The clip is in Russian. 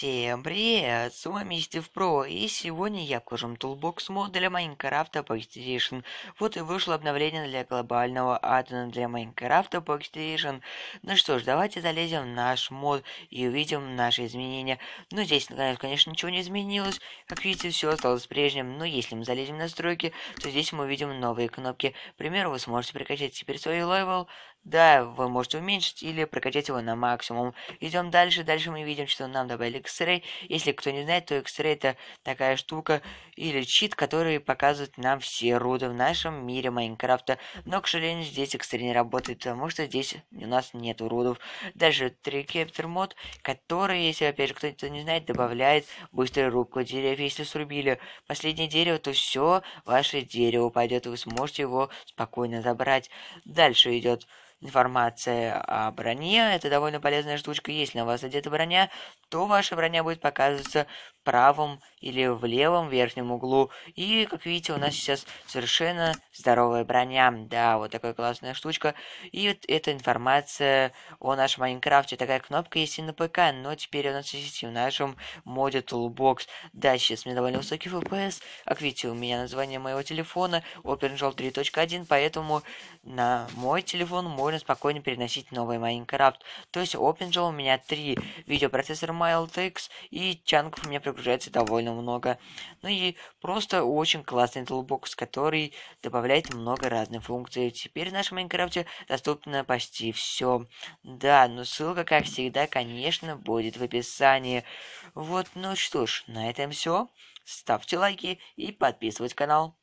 Всем привет, с вами Стив Про, и сегодня я покажу ToolBox мод для Minecraft PE. Вот и вышло обновление для глобального аддона для Minecraft PE. Ну что ж, давайте залезем в наш мод и увидим наши изменения. Ну здесь, конечно, ничего не изменилось, как видите, все осталось прежним. Но если мы залезем в настройки, то здесь мы увидим новые кнопки. К примеру, вы сможете прокачать теперь свой level, да, вы можете уменьшить или прокачать его на максимум. Идем дальше. Дальше мы видим, что нам добавили X-Ray. Если кто не знает, то X-Ray это такая штука или чит, который показывает нам все руды в нашем мире Майнкрафта. Но, к сожалению, здесь X-Ray не работает, потому что здесь у нас нет рудов. Дальше Трикептер мод, который, если опять же кто-то не знает, добавляет быструю рубку деревьев. Если срубили последнее дерево, то все ваше дерево пойдет, и вы сможете его спокойно забрать. Дальше идет информация о броне. Это довольно полезная штучка. Если на вас одета броня, то ваша броня будет показываться в правом или в левом верхнем углу. И, как видите, у нас сейчас совершенно здоровая броня. Да, вот такая классная штучка. И вот эта информация о нашем Майнкрафте. Такая кнопка есть и на ПК, но теперь у нас есть и в нашем моде Toolbox. Да, сейчас у меня довольно высокий FPS. Как видите, у меня название моего телефона OpenGL 3.1, поэтому на мой телефон можно спокойно переносить новый Майнкрафт. То есть OpenGL у меня 3, видеопроцессор MildX и чанков у меня прогружается довольно много. Ну и просто очень классный toolbox, который добавляет много разных функций. Теперь в нашем Майнкрафте доступно почти все. Да, но ссылка, как всегда, конечно, будет в описании. Вот, ну что ж, на этом все. Ставьте лайки и подписывайтесь канал.